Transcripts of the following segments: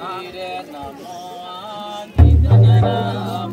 Hare Namo Namo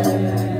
Amen.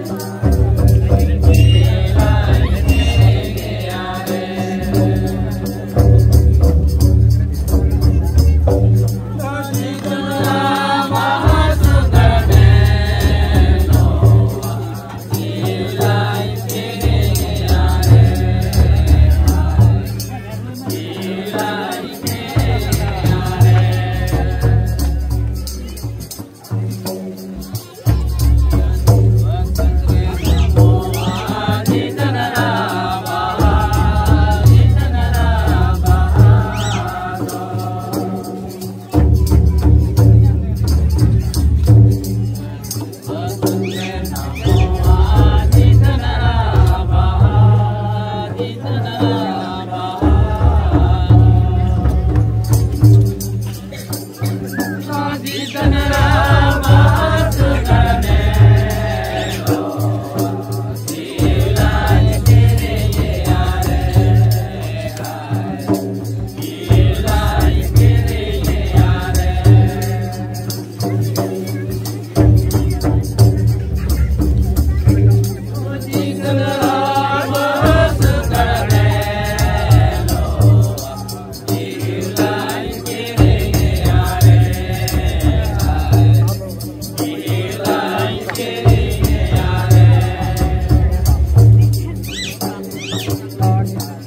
ಜನರ Lord.